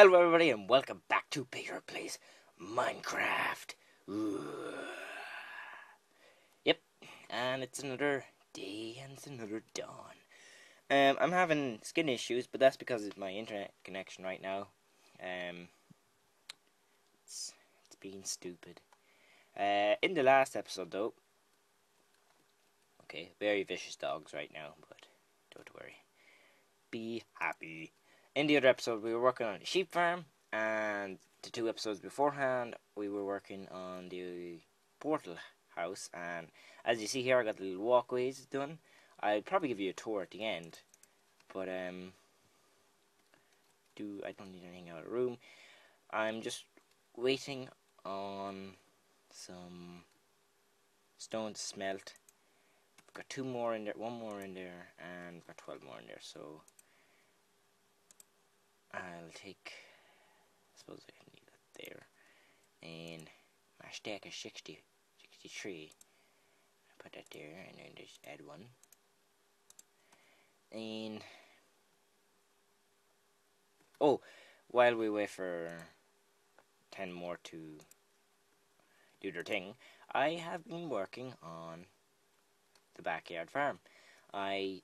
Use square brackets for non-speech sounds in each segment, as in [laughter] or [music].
Hello, everybody, and welcome back to Peter Plays Minecraft. Ooh. Yep, and it's another day and it's another dawn. Um, I'm having skin issues, but that's because of my internet connection right now. Um, it's it's being stupid. Uh, in the last episode, though. Okay, very vicious dogs right now, but don't worry. Be happy in the other episode, we were working on the sheep farm, and the two episodes beforehand, we were working on the portal house. And as you see here, I got the little walkways done. I'll probably give you a tour at the end, but um, do I don't need anything out of the room. I'm just waiting on some stone to smelt. I've got two more in there, one more in there, and got twelve more in there. So I'll take, I suppose I can leave that there, and my stack is 60, 63, I put that there, and then just add one, and, oh, while we wait for 10 more to do their thing, I have been working on the backyard farm. I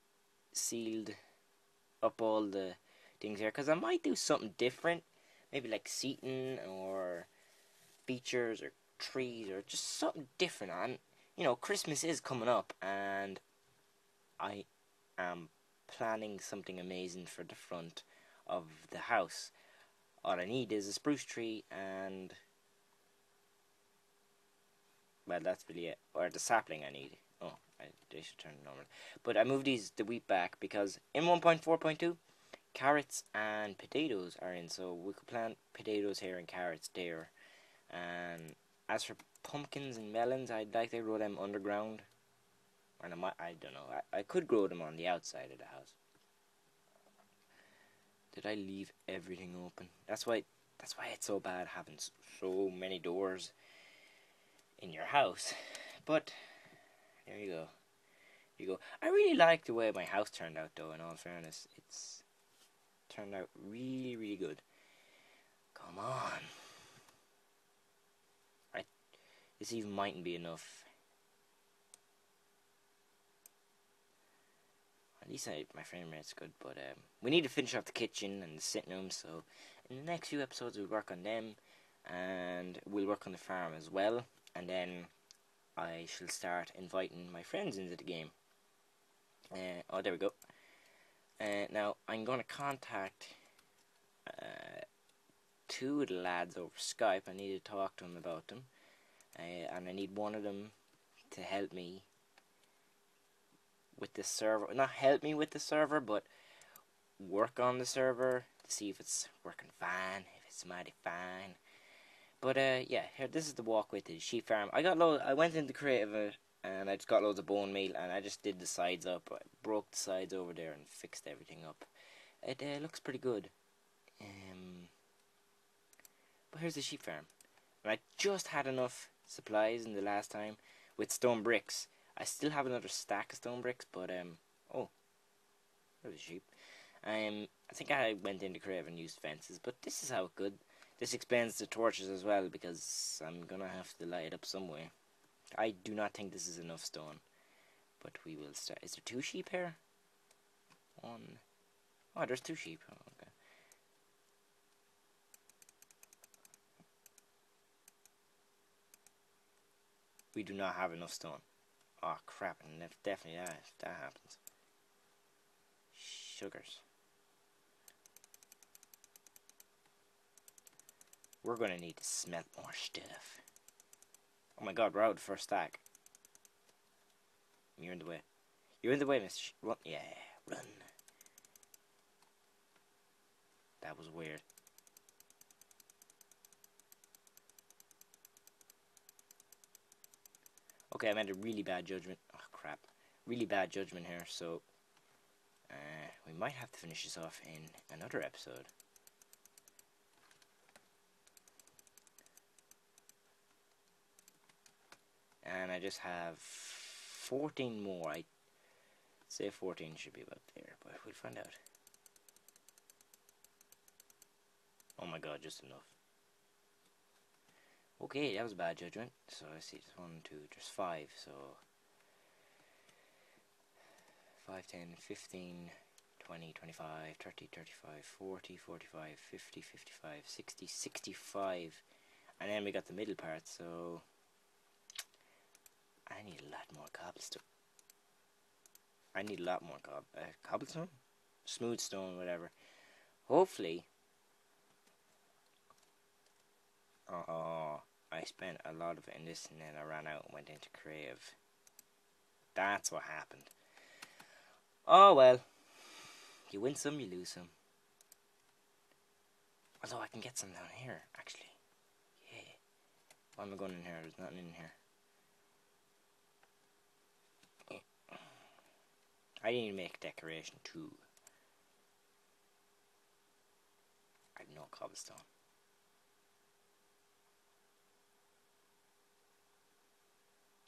sealed up all the things here because I might do something different, maybe like seating or features or trees or just something different. And you know, Christmas is coming up, and I am planning something amazing for the front of the house. All I need is a spruce tree and well, that's really it. Or the sapling I need. Oh, I, they should turn normal. But I moved these the wheat back because in 1.4.2 carrots and potatoes are in, so we could plant potatoes here and carrots there. And as for pumpkins and melons, I'd like to grow them underground. And I might, I don't know, I, I could grow them on the outside of the house. Did I leave everything open? That's why, that's why it's so bad having so many doors in your house. But, there you go. You go. I really like the way my house turned out though, in all fairness. It's turned out really, really good. Come on. I, this even mightn't be enough. At least I, my frame rate's good, but um, we need to finish off the kitchen and the sitting room, so in the next few episodes we'll work on them, and we'll work on the farm as well, and then I shall start inviting my friends into the game. Uh, oh, there we go. Uh, now, I'm going to contact uh, two of the lads over Skype. I need to talk to them about them. Uh, and I need one of them to help me with the server. Not help me with the server, but work on the server to see if it's working fine, if it's mighty fine. But uh, yeah, here this is the walkway to the sheep farm. I got low. I went into creative and I just got loads of bone meal and I just did the sides up. I broke the sides over there and fixed everything up. It uh, looks pretty good. Um, but here's the sheep farm. And I just had enough supplies in the last time with stone bricks. I still have another stack of stone bricks, but um, oh, there's a sheep. Um, I think I went into Crave and used fences, but this is how it good. This explains the torches as well because I'm gonna have to light it up somewhere. I do not think this is enough stone. But we will start. Is there two sheep here? One. Oh, there's two sheep. Oh, okay. We do not have enough stone. Oh crap, and definitely that, that happens. Sugars. We're gonna need to smelt more stuff. Oh my god, we're out first stack. You're in the way. You're in the way, Miss. Run. Yeah, run. That was weird. Okay, I made a really bad judgment. Oh, crap. Really bad judgment here, so... Uh, we might have to finish this off in another episode. And I just have 14 more. I say 14 should be about there, but we'll find out. Oh my god, just enough. Okay, that was a bad judgment. So I see, there's one, two, just five, so... 5, 10, 15, 20, 25, 30, 35, 40, 45, 50, 55, 60, 65. And then we got the middle part, so... I need a lot more cobblestone. I need a lot more cob uh, cobblestone? Smooth stone, whatever. Hopefully... Oh, I spent a lot of it in this and then I ran out and went into creative. That's what happened. Oh well. You win some, you lose some. Although I can get some down here, actually. Yeah. Why am I going in here? There's nothing in here. I need to make decoration too. I have no cobblestone.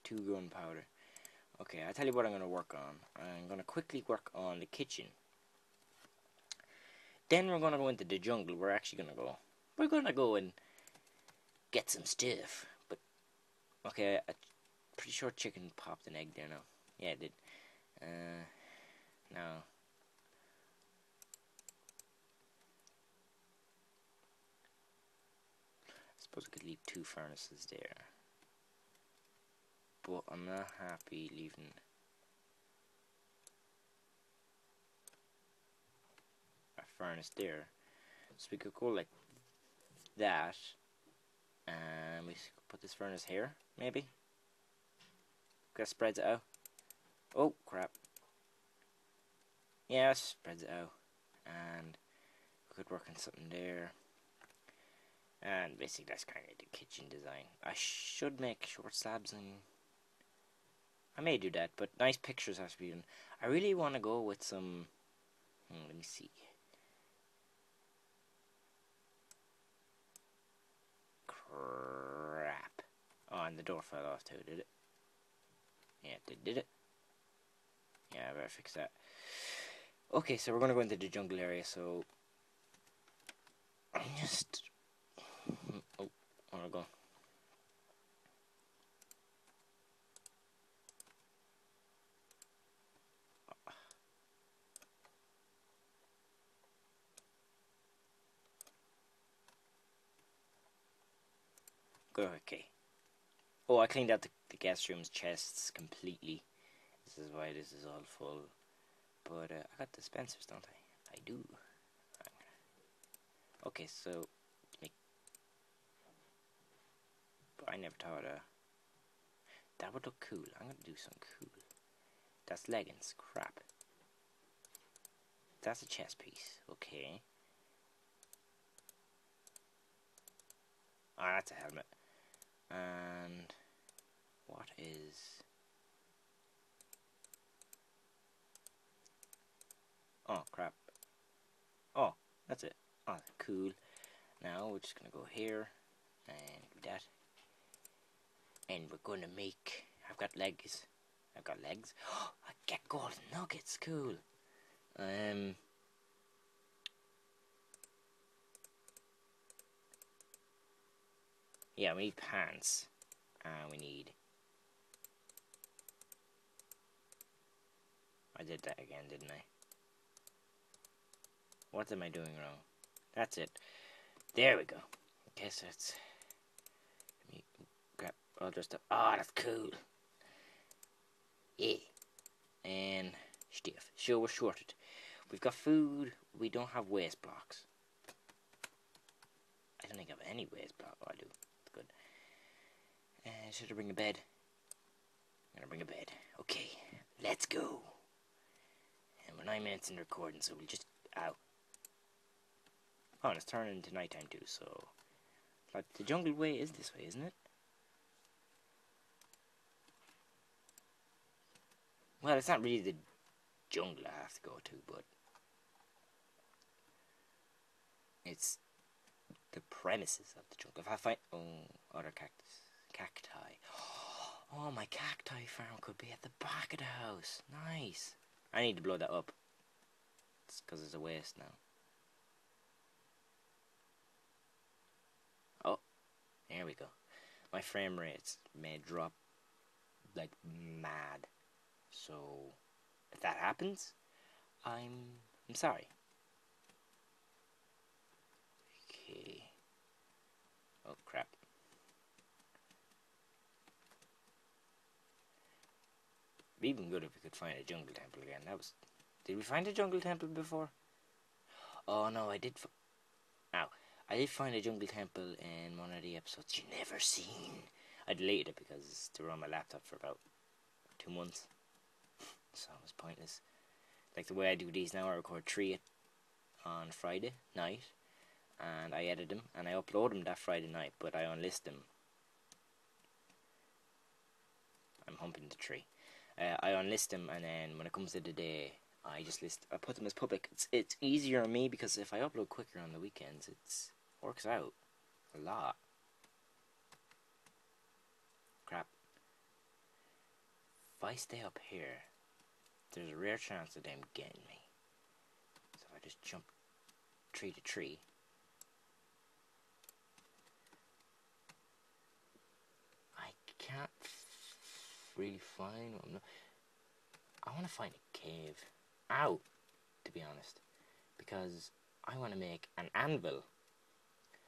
Two gunpowder. Okay, I'll tell you what I'm going to work on. I'm going to quickly work on the kitchen. Then we're going to go into the jungle. We're actually going to go. We're going to go and get some stuff. But, okay, I'm pretty sure chicken popped an egg there now. Yeah, it did. Uh, now. I suppose I could leave two furnaces there but I'm not happy leaving a furnace there. So we could go like that, and we could put this furnace here, maybe. That spreads it out. Oh crap! Yeah, spreads it out, and we could work on something there. And basically, that's kind of the kitchen design. I should make short slabs and I may do that, but nice pictures have to be done. I really want to go with some. Hmm, let me see. Crap. Oh, and the door fell off too, did it? Yeah, it did, did it? Yeah, I better fix that. Okay, so we're gonna go into the jungle area, so. I'm just. Oh, I wanna go. Okay. Oh, I cleaned out the, the guest room's chests completely. This is why this is all full. But uh, I got dispensers, don't I? I do. Okay, so make. But I never thought uh, that would look cool. I'm gonna do something cool. That's leggings. Crap. That's a chest piece. Okay. Ah, oh, that's a helmet. And what is... Oh, crap. Oh, that's it. Oh, cool. Now we're just going to go here and do that. And we're going to make... I've got legs. I've got legs. Oh, [gasps] I get golden nuggets. Cool. Um... Yeah, we need pants. And we need... I did that again, didn't I? What am I doing wrong? That's it. There we go. Okay, so it's... Let me grab all the stuff. Oh, that's cool. Yeah. And stiff. Sure, we're shorted. We've got food. We don't have waste blocks. I don't think I have any waste block. Oh, I do. Good. Uh, should I bring a bed? I'm gonna bring a bed. Okay, let's go. And we're nine minutes in recording, so we'll just out. Oh, and it's turning into nighttime too, so like the jungle way is this way, isn't it? Well, it's not really the jungle I have to go to, but it's the premises of the jungle. If I find oh other cactus cacti. [gasps] Oh, my cacti farm could be at the back of the house. Nice. I need to blow that up. It's because it's a waste now. There we go. My frame rates may drop like mad. So if that happens, I'm I'm sorry. Okay. Oh crap. be even good if we could find a jungle temple again. That was. Did we find a jungle temple before? Oh no, I did. I did find a jungle temple in one of the episodes you never seen. I deleted it because they were on my laptop for about two months. so it was pointless. Like the way I do these now, I record three on Friday night and I edit them and I upload them that Friday night, but I unlist them. I'm humping the tree. Uh, I unlist them and then when it comes to the day, I just list. I put them as public. It's it's easier on me because if I upload quicker on the weekends, it's works out a lot. Crap. If I stay up here, there's a rare chance of them getting me. So if I just jump tree to tree. I can't really find. I want to find a cave. Out, to be honest. Because I want to make an anvil.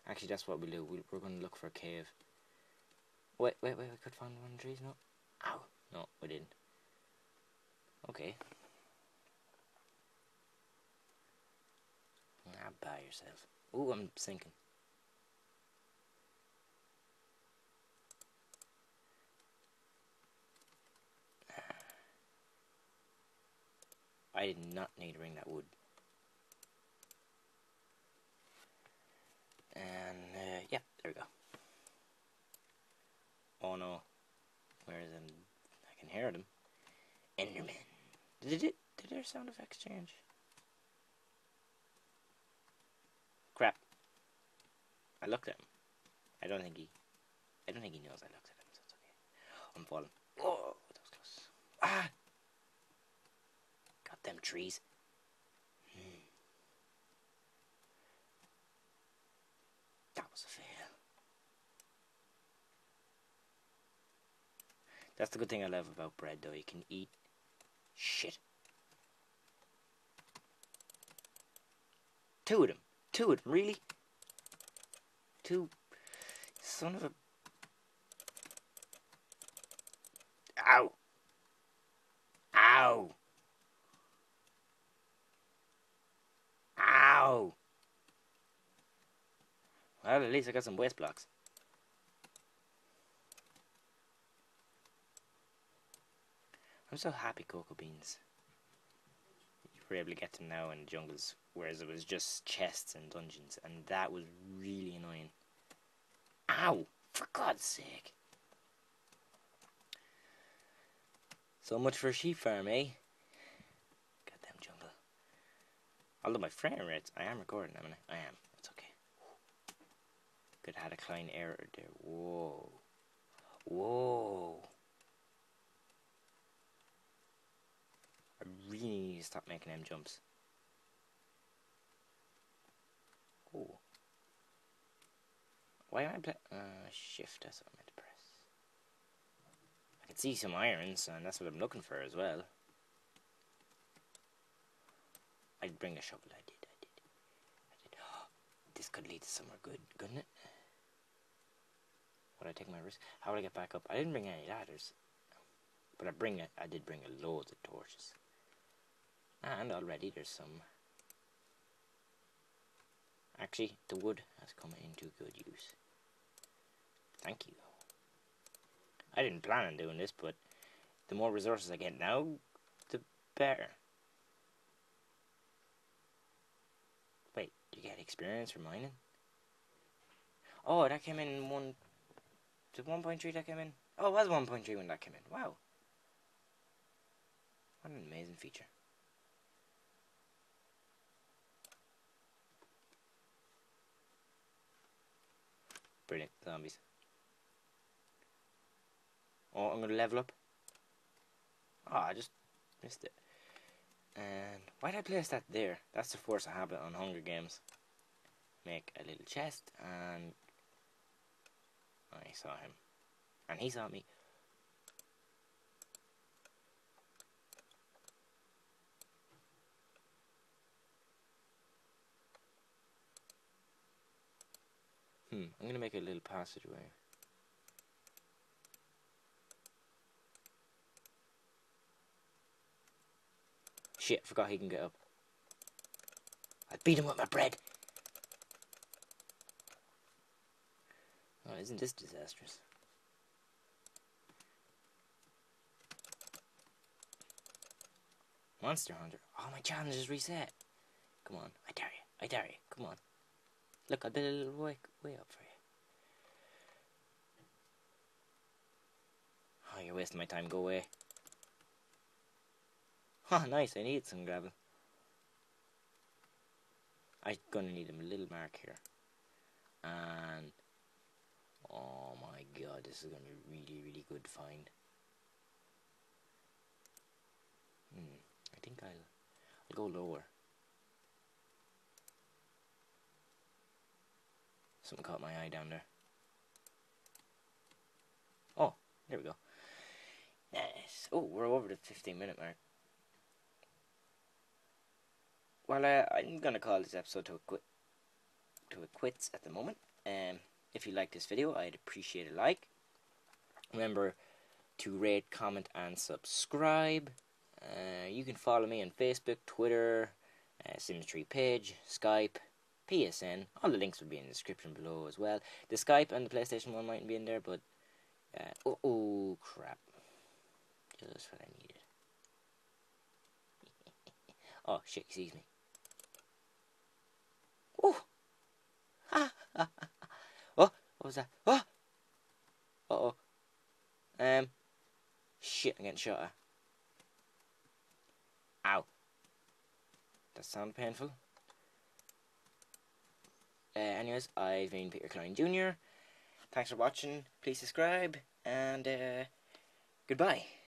Actually, that's what we'll do. we are going to look for a cave. Wait, wait, wait, we could find one of the trees, no? Ow! No, we didn't. Okay. Ah, by yourself. Ooh, I'm sinking. I did not need to bring that wood. And, uh, yeah, there we go. Oh no. Where is him? I can hear them. Enderman. Did it? Did their sound effects change? Crap. I looked at him. I don't think he. I don't think he knows I looked at him, so it's okay. I'm falling. Oh, that was close. Ah! Got them trees. Hmm. That was a fail. That's the good thing I love about bread, though. You can eat shit. Two of them. Two of them, really? Two. Son of a. Ow! Ow! Ow! Well, at least I got some waste blocks. I'm so happy cocoa beans. You were able to get them now in jungles, whereas it was just chests and dungeons, and that was really annoying. Ow! For God's sake! So much for a sheep farm, eh? Goddamn jungle. Although my frame rates, I am recording, I mean, I am. Have had a clean error there. Whoa. Whoa. I really need to stop making them jumps. Oh. Why am I play? Uh, shift, that's what I meant to press. I can see some irons, and that's what I'm looking for as well. I'd bring a shovel, I did, I did. [gasps] I did. [gasps] this could lead to somewhere good, couldn't it? Would I take my risk? How would I get back up? I didn't bring any ladders. But I bring it. I did bring a loads of torches. And already there's some... Actually, the wood has come into good use. Thank you. I didn't plan on doing this, but the more resources I get now, the better. Wait, you get experience for mining? Oh, that came in one... Did 1.3 that came in? Oh, it was 1.3 when that came in. Wow. What an amazing feature. Brilliant. Zombies. Oh, I'm going to level up. Oh, I just missed it. And why did I place that there? That's the force of habit on Hunger Games. Make a little chest and I saw him. And he saw me. Hmm, I'm gonna make a little passageway. Shit, forgot he can get up. I beat him with my bread. Oh, isn't this disastrous? Monster Hunter. Oh, my challenge is reset. Come on, I dare you. I dare you. Come on. Look, I did a little way, way up for you. Oh, you're wasting my time. Go away. [laughs] Oh, nice. I need some gravel. I'm gonna need a little mark here. And oh my god, this is gonna be really, really good find. Hmm, I think I'll I'll go lower. Something caught my eye down there. Oh, there we go. Nice. Oh, we're over the 15 minute mark. Well, uh, I'm gonna call this episode to a quit to a quits at the moment. Um, if you like this video, I'd appreciate a like. Remember to rate, comment, and subscribe. Uh, you can follow me on Facebook, Twitter, uh, Symmetry page, Skype, PSN. All the links will be in the description below as well. The Skype and the PlayStation one mightn't be in there, but uh, oh, oh crap, just what I needed. [laughs] oh shit, he sees me. Oh! Ah, ah, ah, oh, what was that? Oh! Uh oh. Um. Shit, I'm getting shot at. Ow. That sounded painful. Uh, anyways, I've been Peter Clyne Jr. Thanks for watching. Please subscribe, and uh, goodbye.